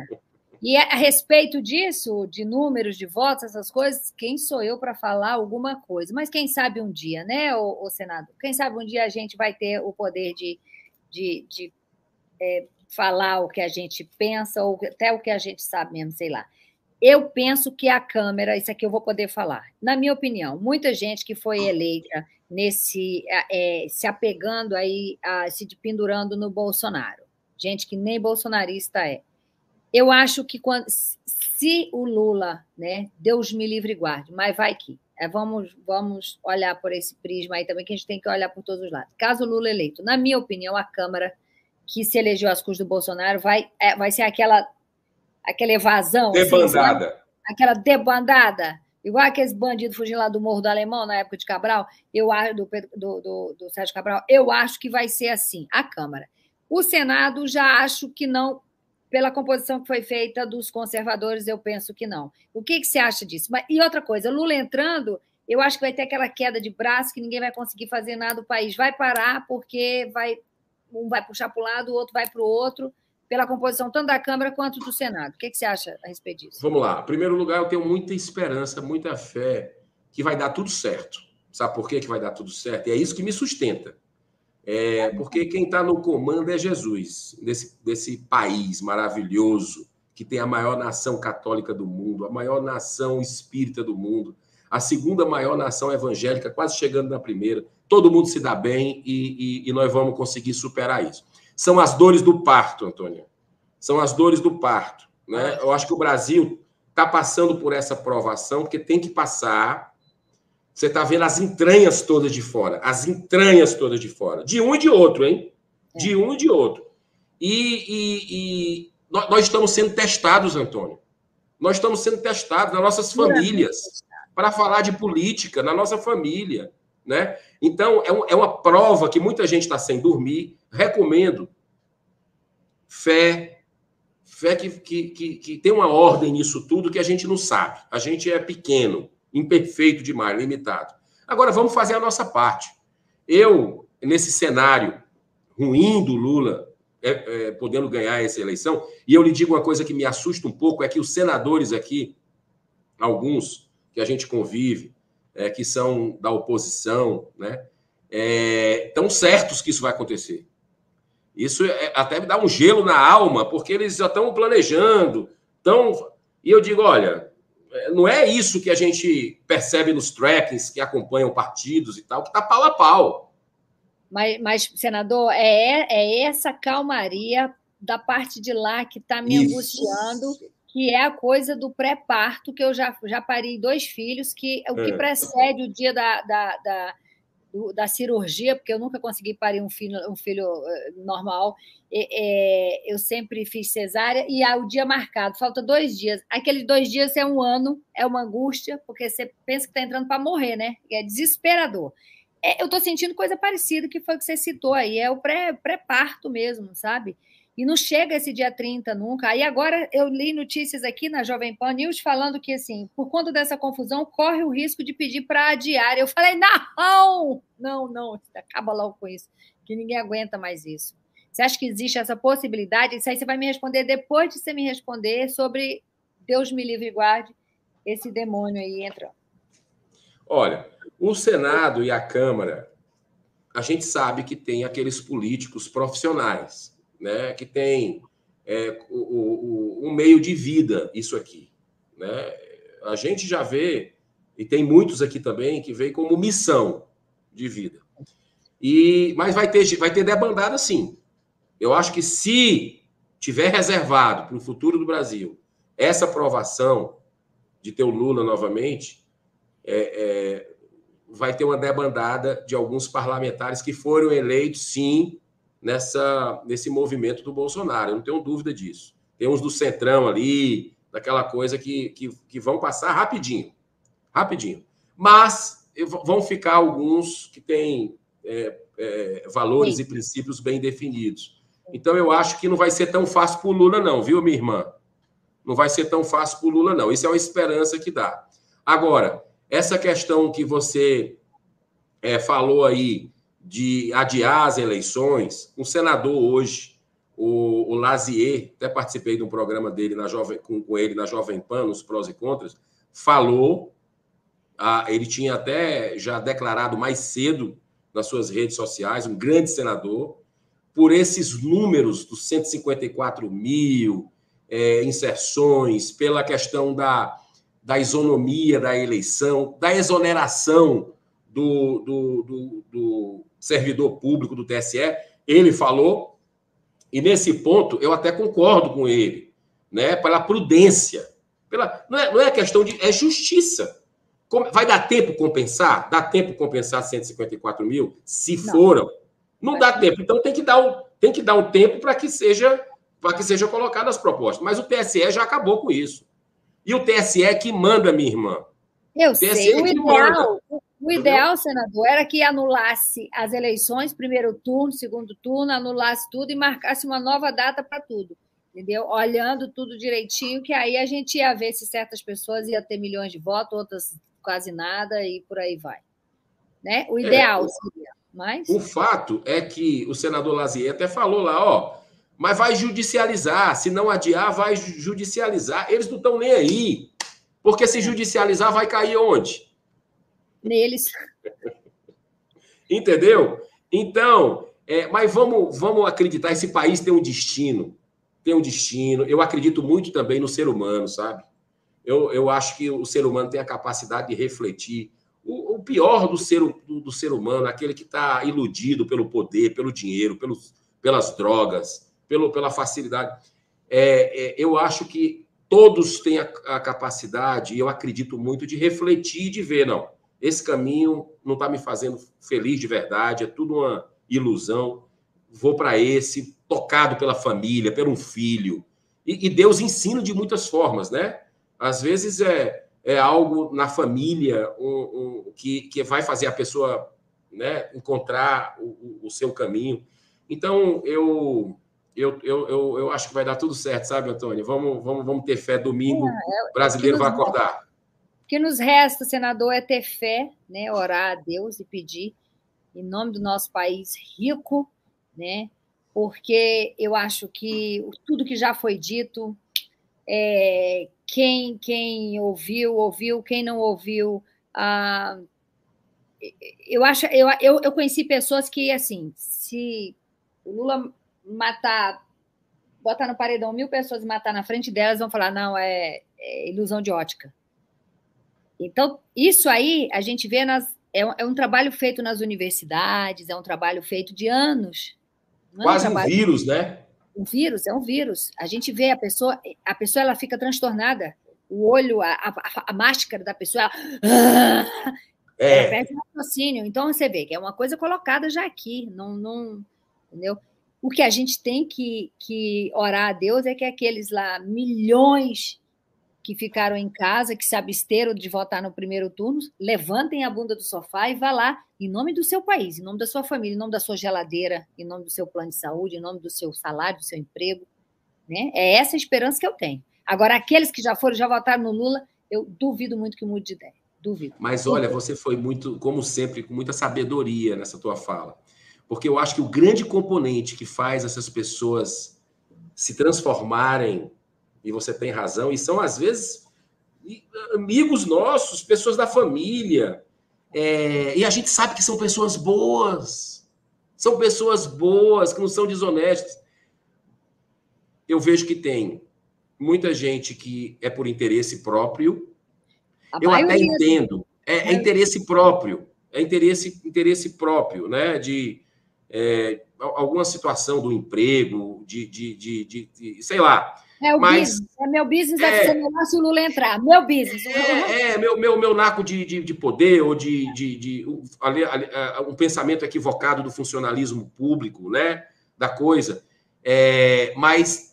E a respeito disso, de números, de votos, essas coisas, quem sou eu para falar alguma coisa? Mas quem sabe um dia, né, o, o senador? Quem sabe um dia a gente vai ter o poder de, de, de é, falar o que a gente pensa, ou até o que a gente sabe mesmo, sei lá. Eu penso que a Câmara, isso aqui eu vou poder falar. Na minha opinião, muita gente que foi eleita nesse é, se apegando aí, a, se pendurando no Bolsonaro, gente que nem bolsonarista é. Eu acho que quando, se o Lula, né, Deus me livre e guarde, mas vai que. É, vamos, vamos olhar por esse prisma aí também, que a gente tem que olhar por todos os lados. Caso o Lula eleito, na minha opinião, a Câmara que se elegeu às custas do Bolsonaro vai, é, vai ser aquela, aquela evasão. Debandada. Assim, aquela debandada. Igual aqueles bandidos fugindo lá do Morro do Alemão, na época de Cabral, eu acho, do, do, do, do Sérgio Cabral, eu acho que vai ser assim, a Câmara. O Senado já acho que não, pela composição que foi feita dos conservadores, eu penso que não. O que, que você acha disso? E outra coisa, Lula entrando, eu acho que vai ter aquela queda de braço que ninguém vai conseguir fazer nada, o país vai parar porque vai um vai puxar para o lado, o outro vai para o outro, pela composição tanto da Câmara quanto do Senado. O que, que você acha a respeito disso? Vamos lá. Em primeiro lugar, eu tenho muita esperança, muita fé que vai dar tudo certo. Sabe por que, que vai dar tudo certo? E é isso que me sustenta. É porque quem está no comando é Jesus, desse, desse país maravilhoso, que tem a maior nação católica do mundo, a maior nação espírita do mundo, a segunda maior nação evangélica, quase chegando na primeira. Todo mundo se dá bem e, e, e nós vamos conseguir superar isso. São as dores do parto, Antônio. São as dores do parto. Né? Eu acho que o Brasil está passando por essa provação, porque tem que passar. Você está vendo as entranhas todas de fora, as entranhas todas de fora, de um e de outro, hein? De um e de outro. E, e, e nós estamos sendo testados, Antônio. Nós estamos sendo testados nas nossas famílias para falar de política na nossa família, né? Então é, um, é uma prova que muita gente está sem dormir. Recomendo fé, fé que, que, que, que tem uma ordem nisso tudo que a gente não sabe. A gente é pequeno, imperfeito demais, limitado. Agora vamos fazer a nossa parte. Eu nesse cenário ruim do Lula é, é, podendo ganhar essa eleição, e eu lhe digo uma coisa que me assusta um pouco é que os senadores aqui, alguns que a gente convive, é, que são da oposição, né, estão é, certos que isso vai acontecer. Isso é, até me dá um gelo na alma, porque eles já estão planejando, estão. E eu digo, olha, é, não é isso que a gente percebe nos trackings que acompanham partidos e tal, que está pau a pau. Mas, mas, senador, é, é essa calmaria da parte de lá que está me isso. angustiando que é a coisa do pré-parto, que eu já, já parei dois filhos, que o que é. precede o dia da, da, da, da, cirurgia, porque eu nunca consegui parir um filho, um filho eh, normal, é, eu sempre fiz cesárea, e há o dia marcado, falta dois dias. Aqueles dois dias é um ano, é uma angústia, porque você pensa que está entrando para morrer, né? É desesperador. É, eu estou sentindo coisa parecida que foi o que você citou aí, é o pré-parto mesmo, sabe? E não chega esse dia 30 nunca. Aí agora eu li notícias aqui na Jovem Pan News falando que, assim, por conta dessa confusão, corre o risco de pedir para adiar. Eu falei, não, não, não, acaba logo com isso, que ninguém aguenta mais isso. Você acha que existe essa possibilidade? Isso aí você vai me responder depois de você me responder sobre Deus me livre e guarde esse demônio aí entrando. Olha, o Senado e a Câmara, a gente sabe que tem aqueles políticos profissionais né, que tem é, o, o, um meio de vida isso aqui. Né? A gente já vê, e tem muitos aqui também, que vê como missão de vida. E, mas vai ter, vai ter debandada sim. Eu acho que se tiver reservado para o futuro do Brasil essa aprovação de ter o Lula novamente, é, é, vai ter uma debandada de alguns parlamentares que foram eleitos, sim, nessa, nesse movimento do Bolsonaro. Eu não tenho dúvida disso. Tem uns do Centrão ali, daquela coisa que, que, que vão passar rapidinho. Rapidinho. Mas vão ficar alguns que têm é, é, valores Sim. e princípios bem definidos. Então, eu acho que não vai ser tão fácil para o Lula, não, viu, minha irmã? Não vai ser tão fácil para o Lula, não. Isso é uma esperança que dá. Agora, essa questão que você é, falou aí de adiar as eleições, um senador hoje, o, o Lazier, até participei de um programa dele na Jovem, com, com ele na Jovem Pan, nos prós e contras, falou, ah, ele tinha até já declarado mais cedo nas suas redes sociais, um grande senador, por esses números dos 154 mil é, inserções, pela questão da, da isonomia da eleição, da exoneração do, do, do, do servidor público do TSE, ele falou, e nesse ponto eu até concordo com ele, né, pela prudência. Pela, não, é, não é questão de. É justiça. Vai dar tempo compensar? Dá tempo compensar 154 mil? Se não. foram. Não dá tempo. Então tem que dar um, tem que dar um tempo para que seja para que seja colocada as propostas. Mas o TSE já acabou com isso. E o TSE é que manda, minha irmã. Eu sei. O ideal, o ideal, senador, era que anulasse as eleições, primeiro turno, segundo turno, anulasse tudo e marcasse uma nova data para tudo. Entendeu? Olhando tudo direitinho, que aí a gente ia ver se certas pessoas iam ter milhões de votos, outras quase nada, e por aí vai. Né? O é, ideal é, seria. Mas... O fato é que o senador Lazier até falou lá, ó, mas vai judicializar. Se não adiar, vai judicializar. Eles não estão nem aí. Porque se judicializar, vai cair onde? Neles. Entendeu? Então, é, mas vamos, vamos acreditar, esse país tem um destino. Tem um destino. Eu acredito muito também no ser humano, sabe? Eu, eu acho que o ser humano tem a capacidade de refletir. O, o pior do ser, do, do, ser humano, aquele que está iludido pelo poder, pelo dinheiro, pelos, pelas drogas, pelo, pela facilidade. É, é, eu acho que todos têm a, a capacidade, e eu acredito muito, de refletir e de ver, não esse caminho não está me fazendo feliz de verdade, é tudo uma ilusão. Vou para esse, tocado pela família, um filho. E, e, Deus ensina de muitas formas, né? Às vezes é, é algo na família um, um, que, que vai fazer a pessoa né, encontrar o, o seu caminho. Então, eu, eu, eu, eu, eu, acho que vai dar tudo certo, sabe, Antônio? Vamos, vamos, vamos ter fé. Domingo, é, é, o brasileiro vai acordar que nos resta, senador, é ter fé, né? orar a Deus e pedir em nome do nosso país rico, né? porque eu acho que tudo que já foi dito, é, quem, quem ouviu, ouviu, quem não ouviu. Ah, eu acho, eu, eu, eu conheci pessoas que, assim, se o Lula matar, botar no paredão mil pessoas e matar na frente delas, vão falar, não, é, é ilusão de ótica. Então, isso aí a gente vê nas. É um, é um trabalho feito nas universidades, é um trabalho feito de anos. É Quase um, um vírus, né? Um vírus, é um vírus. A gente vê a pessoa, a pessoa ela fica transtornada. O olho, a, a, a máscara da pessoa, ela, é. ela perde o raciocínio. Então, você vê que é uma coisa colocada já aqui. Não, não, entendeu? O que a gente tem que, que orar a Deus é que aqueles lá, milhões que ficaram em casa, que se absteram de votar no primeiro turno, levantem a bunda do sofá e vá lá, em nome do seu país, em nome da sua família, em nome da sua geladeira, em nome do seu plano de saúde, em nome do seu salário, do seu emprego. Né? É essa a esperança que eu tenho. Agora, aqueles que já foram, já votaram no Lula, eu duvido muito que mude de ideia. Duvido. Mas olha, você foi muito, como sempre, com muita sabedoria nessa tua fala. Porque eu acho que o grande componente que faz essas pessoas se transformarem e você tem razão, e são às vezes amigos nossos, pessoas da família, é, e a gente sabe que são pessoas boas, são pessoas boas, que não são desonestas. Eu vejo que tem muita gente que é por interesse próprio. A eu até entendo, é, é, interesse próprio, é interesse, interesse próprio, né? De é, alguma situação do emprego, de, de, de, de sei lá. É o Mas, business. É meu business, é, melhor se o Lula entrar. Meu business. É, é meu, meu, meu naco de, de, de poder ou de, de, de ali, um pensamento equivocado do funcionalismo público, né? Da coisa. É, mas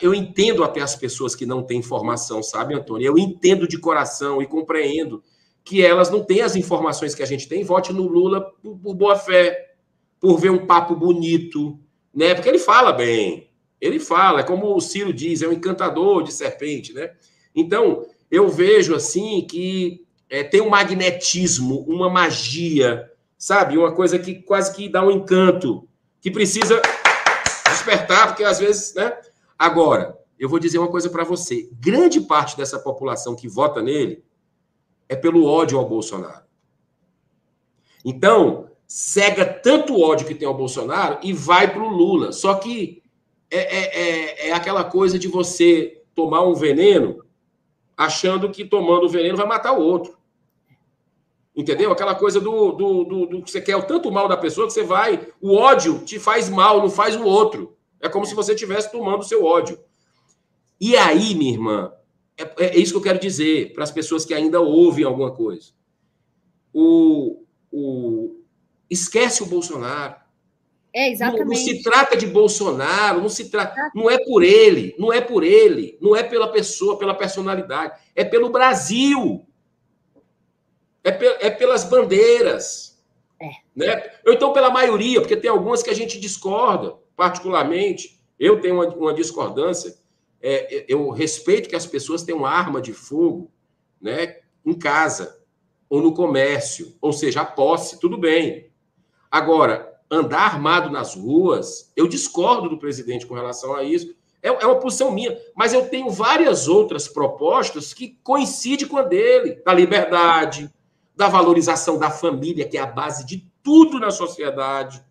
eu entendo até as pessoas que não têm informação, sabe, Antônio? Eu entendo de coração e compreendo que elas não têm as informações que a gente tem. Vote no Lula por, por boa fé, por ver um papo bonito, né? Porque ele fala bem. Ele fala, é como o Ciro diz, é um encantador de serpente, né? Então, eu vejo assim que é, tem um magnetismo, uma magia, sabe? Uma coisa que quase que dá um encanto, que precisa despertar, porque às vezes, né? Agora, eu vou dizer uma coisa para você: grande parte dessa população que vota nele é pelo ódio ao Bolsonaro. Então, cega tanto ódio que tem ao Bolsonaro e vai para o Lula. Só que é, é, é, é, aquela coisa de você tomar um veneno achando que tomando o veneno vai matar o outro. Entendeu? Aquela coisa do, do, do, do que você quer o tanto mal da pessoa que você vai. O ódio te faz mal, não faz o outro. É como se você estivesse tomando o seu ódio. E aí, minha irmã, é, é isso que eu quero dizer para as pessoas que ainda ouvem alguma coisa. O, o, esquece o Bolsonaro. É, exatamente. Não, não, se trata de Bolsonaro, não se trata, não é por ele, não é por ele, não é pela pessoa, pela personalidade, é pelo Brasil. É, pe, é pelas bandeiras. É. Né? Ou então pela maioria, porque tem algumas que a gente discorda, particularmente. Eu tenho uma, uma discordância. É, eu respeito que as pessoas tenham arma de fogo né, em casa ou no comércio, ou seja, a posse, tudo bem. Agora, andar armado nas ruas, eu discordo do presidente com relação a isso. É, é uma posição minha, mas eu tenho várias outras propostas que coincidem com a dele, da liberdade, da valorização da família, que é a base de tudo na sociedade,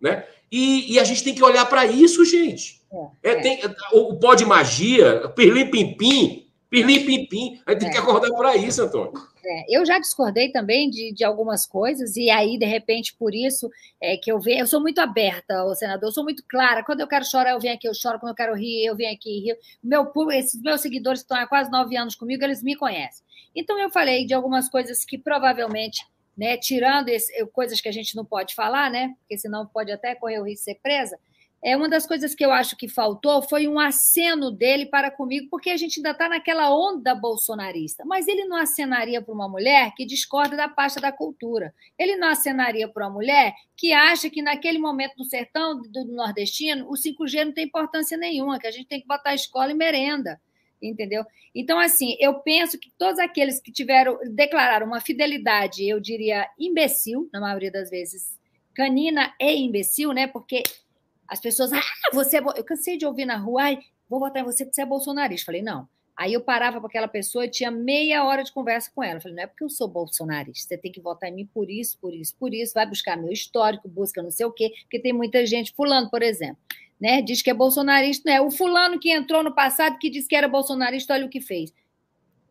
né? E, e a gente tem que olhar para isso, gente. É, é. Tem, o pó de magia, pirlim pim pim, pirlim pim pim, a gente tem que é. acordar para isso, Antônio. É, eu já discordei também de, de algumas coisas, e aí, de repente, por isso é que eu venho. Eu sou muito aberta, o senador, eu sou muito clara. Quando eu quero chorar, eu venho aqui, eu choro. Quando eu quero rir, eu venho aqui e rio. Meu, esses meus seguidores estão há quase nove anos comigo, eles me conhecem. Então, eu falei de algumas coisas que provavelmente, né, tirando esse, coisas que a gente não pode falar, né, porque senão pode até correr o risco de ser presa, é uma das coisas que eu acho que faltou foi um aceno dele para comigo, porque a gente ainda está naquela onda bolsonarista. Mas ele não acenaria para uma mulher que discorda da pasta da cultura. Ele não acenaria para uma mulher que acha que naquele momento do sertão do nordestino o 5G não tem importância nenhuma, que a gente tem que botar escola e merenda. Entendeu? Então, assim, eu penso que todos aqueles que tiveram, declararam uma fidelidade, eu diria imbecil, na maioria das vezes, canina e imbecil, né? Porque as pessoas, ah, você é. Eu cansei de ouvir na rua, ai, vou votar em você porque você é bolsonarista. Falei, não. Aí eu parava para aquela pessoa e tinha meia hora de conversa com ela. Falei, não é porque eu sou bolsonarista, você tem que votar em mim por isso, por isso, por isso, vai buscar meu histórico, busca não sei o quê, porque tem muita gente, fulano, por exemplo, né? Diz que é bolsonarista, não é? O fulano que entrou no passado que disse que era bolsonarista, olha o que fez.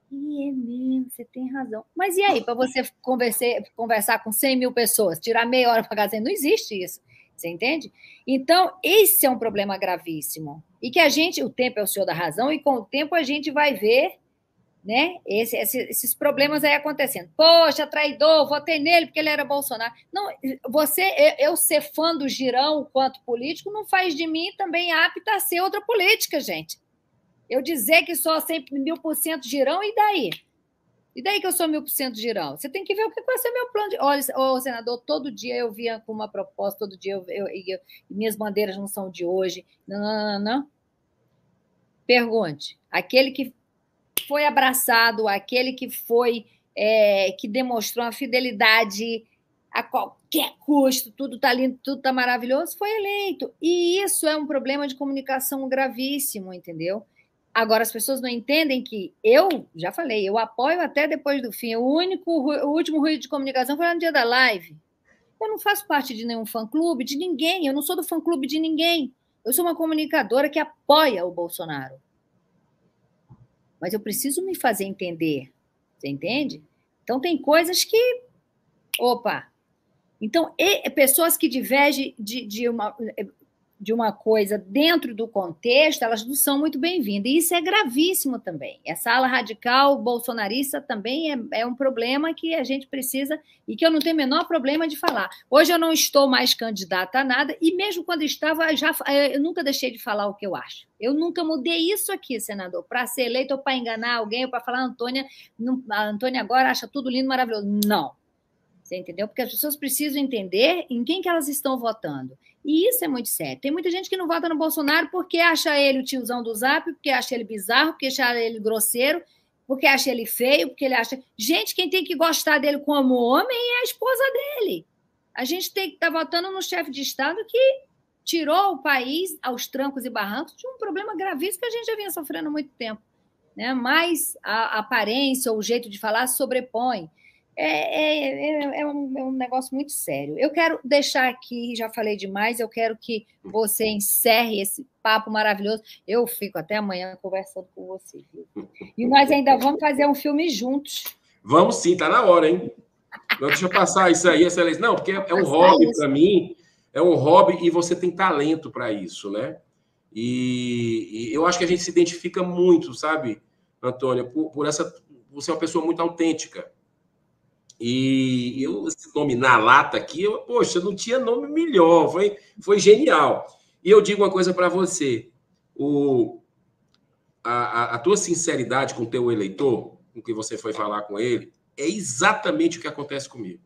E é mesmo, você tem razão. Mas e aí, para você conversar, conversar com 100 mil pessoas, tirar meia hora para casa, não existe isso. Você entende? Então, esse é um problema gravíssimo. E que a gente, o tempo é o senhor da razão, e com o tempo a gente vai ver né, esse, esse, esses problemas aí acontecendo. Poxa, traidor, votei nele porque ele era Bolsonaro. Não, você, eu, eu ser fã do Girão quanto político não faz de mim também apta a ser outra política, gente. Eu dizer que sou sempre mil por cento Girão, e daí? E daí que eu sou mil por cento girão? Você tem que ver o que vai ser meu plano de. Olha, oh, senador, todo dia eu vinha com uma proposta, todo dia eu, eu, eu, minhas bandeiras não são de hoje. Não, não, não, não. Pergunte. Aquele que foi abraçado, aquele que foi, é, que demonstrou uma fidelidade a qualquer custo, tudo está lindo, tudo está maravilhoso, foi eleito. E isso é um problema de comunicação gravíssimo, entendeu? Agora, as pessoas não entendem que eu, já falei, eu apoio até depois do fim. O único, o último ruído de comunicação foi no dia da live. Eu não faço parte de nenhum fã-clube, de ninguém. Eu não sou do fã-clube de ninguém. Eu sou uma comunicadora que apoia o Bolsonaro. Mas eu preciso me fazer entender. Você entende? Então, tem coisas que. Opa! Então, e, pessoas que divergem de, de uma de uma coisa dentro do contexto, elas não são muito bem-vindas. E isso é gravíssimo também. Essa ala radical bolsonarista também é, é, um problema que a gente precisa e que eu não tenho o menor problema de falar. Hoje eu não estou mais candidata a nada, e mesmo quando estava, já, eu nunca deixei de falar o que eu acho. Eu nunca mudei isso aqui, senador, para ser eleito ou para enganar alguém ou para falar, Antônia, não, a Antônia agora acha tudo lindo, maravilhoso. Não. Você entendeu? Porque as pessoas precisam entender em quem que elas estão votando. E isso é muito sério. Tem muita gente que não vota no Bolsonaro porque acha ele o tiozão do zap, porque acha ele bizarro, porque acha ele grosseiro, porque acha ele feio, porque ele acha. Gente, quem tem que gostar dele como homem é a esposa dele. A gente tem que estar tá votando no chefe de Estado que tirou o país aos trancos e barrancos de um problema gravíssimo que a gente já vinha sofrendo há muito tempo. Né? Mas a aparência ou o jeito de falar sobrepõe. É, é, é, é, um, é, um, negócio muito sério. Eu quero deixar aqui, já falei demais, eu quero que você encerre esse papo maravilhoso. Eu fico até amanhã conversando com você. E nós ainda vamos fazer um filme juntos. Vamos sim, tá na hora, hein? Não, deixa eu passar isso aí, excelência. Não, porque é um hobby para mim, é um hobby e você tem talento para isso, né? E, e, eu acho que a gente se identifica muito, sabe, Antônio, por, por essa. Você é uma pessoa muito autêntica. E eu, esse nome na lata aqui, eu, poxa, não tinha nome melhor, foi, foi genial. E eu digo uma coisa para você: o, a, a, tua sinceridade com o teu eleitor, com que você foi falar com ele, é exatamente o que acontece comigo.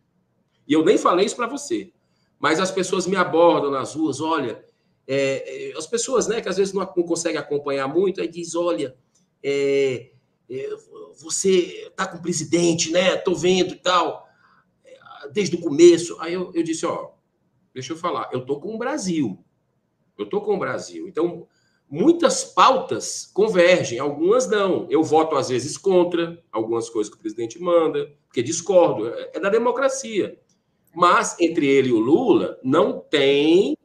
E eu nem falei isso para você, mas as pessoas me abordam nas ruas, olha, é, é, as pessoas, né, que às vezes não, não conseguem acompanhar muito, aí diz, olha, é, você está com o presidente, né? Tô vendo e tal, desde o começo. Aí eu, eu disse, ó, deixa eu falar, eu tô com o Brasil, eu tô com o Brasil. Então, muitas pautas convergem, algumas não. Eu voto às vezes contra algumas coisas que o presidente manda, porque discordo, é, é da democracia. Mas entre ele e o Lula não tem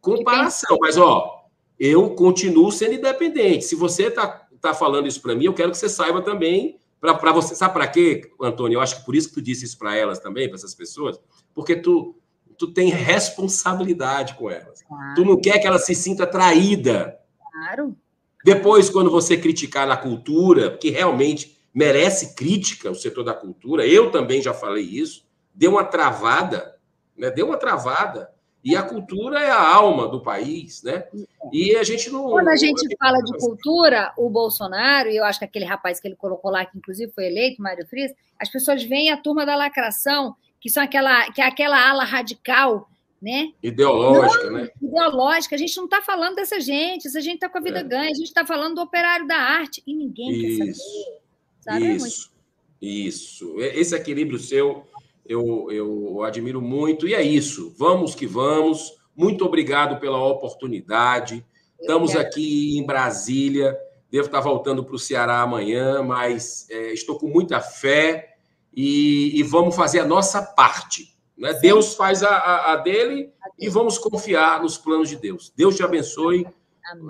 comparação. Mas ó, eu continuo sendo independente. Se você está está falando isso para mim, eu quero que você saiba também, para você. Sabe para quê, Antônio? Eu acho que por isso que tu disse isso para elas também, para essas pessoas, porque tu, tu tem responsabilidade com elas. Claro. Tu não quer que ela se sinta traída. Claro. Depois, quando você criticar na cultura, que realmente merece crítica o setor da cultura, eu também já falei isso, deu uma travada, né? Deu uma travada e a cultura é a alma do país, né? E a gente não. Quando a gente fala de cultura, o Bolsonaro, e eu acho que aquele rapaz que ele colocou lá, que inclusive foi eleito, Mário Frias, as pessoas veem a turma da lacração, que são aquela, que é aquela ala radical, né? Ideológica, não, né? Ideológica. A gente não está falando dessa gente, essa gente está com a vida é. ganha, a gente está falando do operário da arte, e ninguém isso, quer saber. Sabe? Isso, isso. Esse equilíbrio seu eu, eu admiro muito. E é isso. Vamos que vamos. Muito obrigado pela oportunidade. Estamos aqui em Brasília. Devo estar voltando para o Ceará amanhã, mas é, estou com muita fé e, e, vamos fazer a nossa parte. Né? Deus faz a, a, a dele e vamos confiar nos planos de Deus. Deus te abençoe.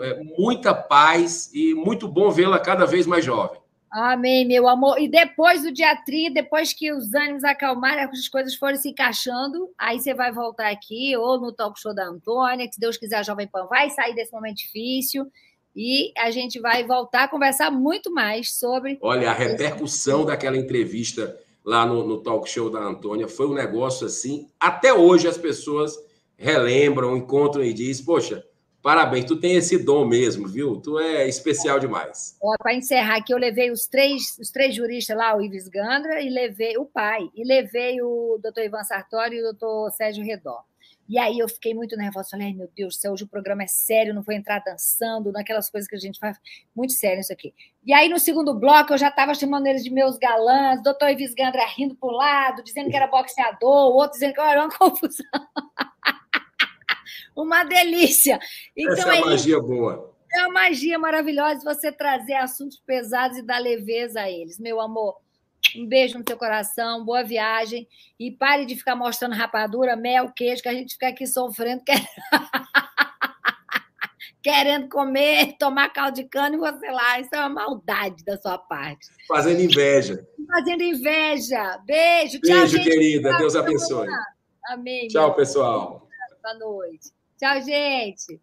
É, muita paz e muito bom vê-la cada vez mais jovem. Amém, meu amor. E depois do dia 30, depois que os ânimos acalmarem, as coisas forem se encaixando, aí você vai voltar aqui, ou no talk show da Antônia, que se Deus quiser, a Jovem Pan vai sair desse momento difícil. E a gente vai voltar a conversar muito mais sobre. Olha, a repercussão daquela entrevista lá no, no talk show da Antônia foi um negócio assim. Até hoje as pessoas relembram, encontram e dizem: Poxa, Parabéns, tu tem esse dom mesmo, viu? Tu é especial demais. Para encerrar aqui, eu levei os três, os três juristas lá, o Ives Gandra, e levei o pai, e levei o doutor Ivan Sartori e o doutor Sérgio Redó. E aí eu fiquei muito nervosa, falei, meu Deus do céu, hoje o programa é sério, não vou entrar dançando, naquelas coisas que a gente faz, muito sério isso aqui. E aí no segundo bloco eu já estava chamando eles de meus galãs, doutor Ives Gandra rindo para o lado, dizendo que era boxeador, o outro dizendo que era uma confusão. Uma delícia. Então, Essa é uma magia boa. É uma magia maravilhosa você trazer assuntos pesados e dar leveza a eles. Meu amor, um beijo no teu coração, boa viagem. E pare de ficar mostrando rapadura, mel, queijo, que a gente fica aqui sofrendo, querendo comer, tomar caldo de cana e você lá. Isso é uma maldade da sua parte. Fazendo inveja. Fazendo inveja. Beijo. Beijo, tchau, querida. Deus abençoe. Amém. Tchau, pessoal. Boa noite. Tchau, gente.